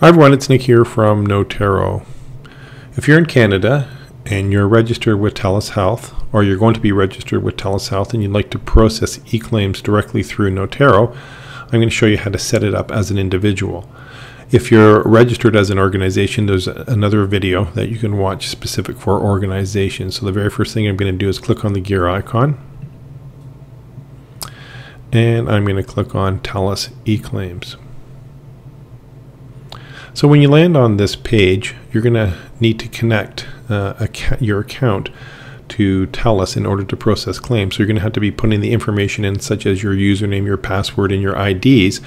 Hi everyone, it's Nick here from Noterro. If you're in Canada and you're registered with TELUS Health, or you're going to be registered with TELUS Health and you'd like to process e-claims directly through Noterro, I'm going to show you how to set it up as an individual. If you're registered as an organization, there's another video that you can watch specific for organizations. So the very first thing I'm going to do is click on the gear icon. And I'm going to click on TELUS eClaims. So when you land on this page, you're going to need to connect uh, your account to TELUS in order to process claims. So you're going to have to be putting the information in, such as your username, your password, and your IDs.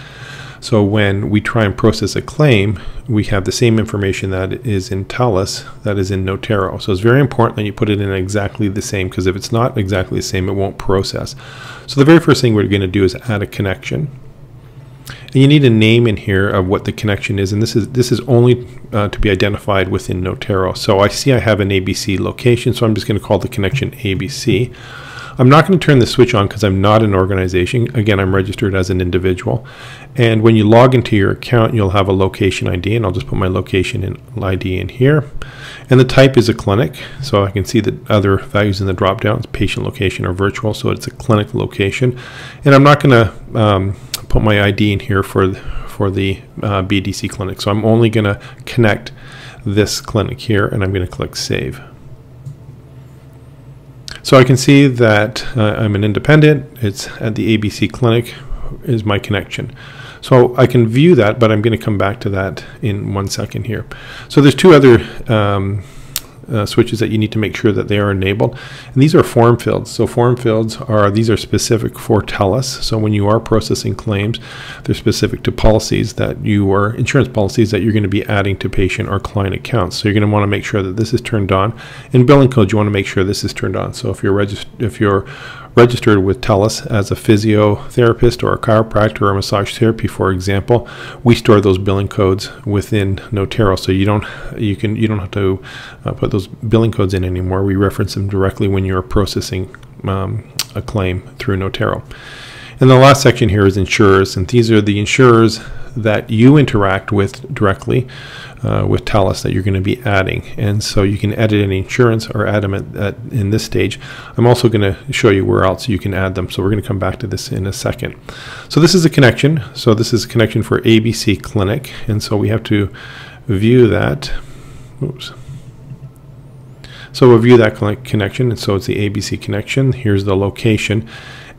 So when we try and process a claim, we have the same information that is in TELUS that is in Noterro. So it's very important that you put it in exactly the same because if it's not exactly the same, it won't process. So the very first thing we're going to do is add a connection. And you need a name in here of what the connection is, and this is this is only uh, to be identified within Noterro. So I see I have an ABC location, so I'm just going to call the connection ABC. I'm not going to turn the switch on because I'm not an organization. Again, I'm registered as an individual. And when you log into your account, you'll have a location ID, and I'll just put my location in ID in here. And the type is a clinic, so I can see the other values in the drop down, patient location or virtual, so it's a clinic location. And I'm not going to um, put my ID in here for for the uh, BDC clinic. So I'm only going to connect this clinic here, and I'm going to click Save. So I can see that uh, I'm an independent. It's at the ABC clinic is my connection. So I can view that, but I'm going to come back to that in one second here. So there's two other um, uh, switches that you need to make sure that they are enabled. And these are form fields. So form fields are these are specific for TELUS. So when you are processing claims, they're specific to policies that you are insurance policies that you're going to be adding to patient or client accounts. So you're going to want to make sure that this is turned on. In billing code, you want to make sure this is turned on. So if you're registered, if you're registered with TELUS as a physiotherapist or a chiropractor or a massage therapy, for example, we store those billing codes within Noterro, so you don't you can you don't have to uh, put those billing codes in anymore. We reference them directly when you're processing um, a claim through Noterro. And the last section here is insurers, and these are the insurers that you interact with directly uh, with TELUS that you're going to be adding. And so you can edit any insurance or add them at, at, in this stage. I'm also going to show you where else you can add them. So we're going to come back to this in a second. So this is a connection. So this is a connection for ABC Clinic. And so we have to view that. Oops. So we'll view that connection. And so it's the ABC connection. Here's the location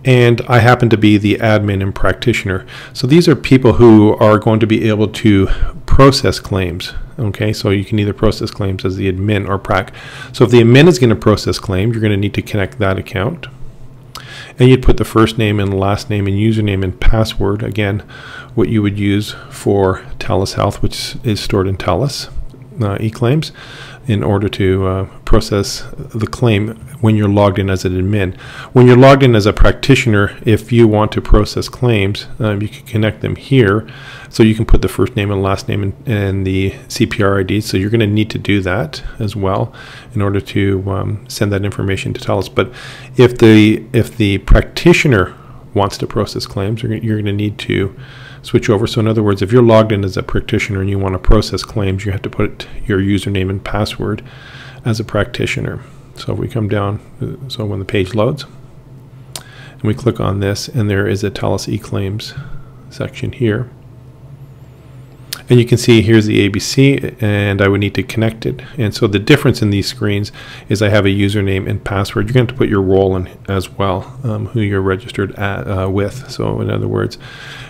and I happen to be the admin and practitioner. So these are people who are going to be able to process claims. Okay, so you can either process claims as the admin or prac. So if the admin is going to process claims, you're going to need to connect that account. And you'd put the first name and last name and username and password, again, what you would use for TELUS Health, which is stored in TELUS uh, eClaims in order to uh, process the claim when you're logged in as an admin. When you're logged in as a practitioner, if you want to process claims, um, you can connect them here. So you can put the first name and last name and, and the CPR ID. So you're going to need to do that as well in order to um, send that information to TELUS. But if the if the practitioner wants to process claims, you're, you're going to need to switch over. So in other words, if you're logged in as a practitioner and you want to process claims, you have to put your username and password as a practitioner. So if we come down, so when the page loads, and we click on this, and there is a TELUS eClaims section here. And you can see here's the ABC and I would need to connect it. And so the difference in these screens is I have a username and password. You're going to, to put your role in as well, um, who you're registered at, uh, with. So in other words,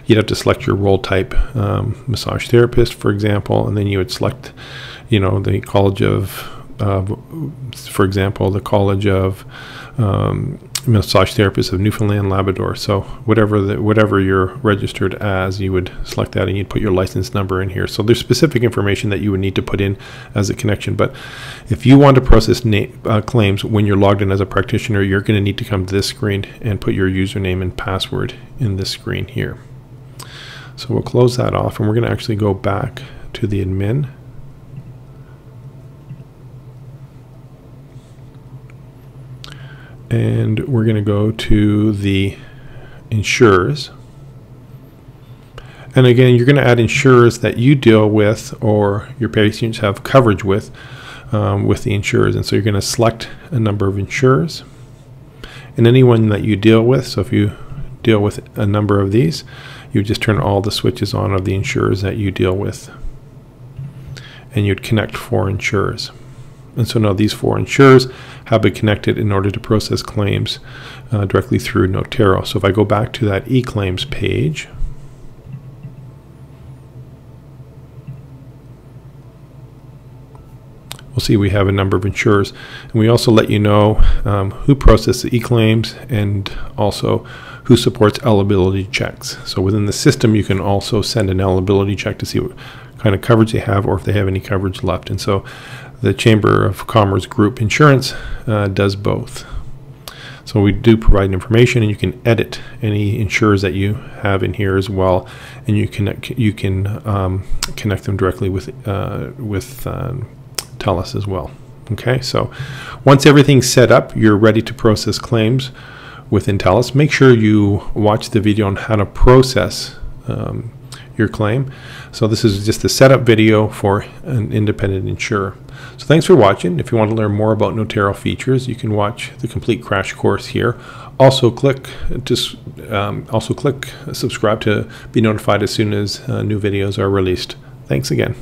you'd have to select your role type, um, massage therapist, for example, and then you would select, you know, the College of, uh, for example, the College of um, massage Therapists of Newfoundland Labrador. So whatever the, whatever you're registered as, you would select that and you'd put your license number in here. So there's specific information that you would need to put in as a connection. But if you want to process uh, claims when you're logged in as a practitioner, you're going to need to come to this screen and put your username and password in this screen here. So we'll close that off and we're going to actually go back to the admin. And we're going to go to the insurers And again, you're going to add insurers that you deal with or your patients have coverage with um, with the insurers. And so you're going to select a number of insurers and anyone that you deal with. So if you deal with a number of these, you just turn all the switches on of the insurers that you deal with. And you'd connect four insurers. And so now these four insurers have been connected in order to process claims uh, directly through Noterro. So if I go back to that e-claims page, we'll see we have a number of insurers. And we also let you know um, who processes the e-claims and also who supports eligibility checks. So within the system, you can also send an eligibility check to see what kind of coverage they have or if they have any coverage left. And so the Chamber of Commerce Group Insurance uh, does both. So we do provide information, and you can edit any insurers that you have in here as well, and you can you can um, connect them directly with uh, with um, TELUS as well. Okay, so once everything's set up, you're ready to process claims within in TELUS, Make sure you watch the video on how to process um, your claim. So this is just a setup video for an independent insurer. So thanks for watching. If you want to learn more about Noterro features, you can watch the complete crash course here. Also click just um, also click subscribe to be notified as soon as uh, new videos are released. Thanks again.